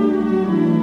Música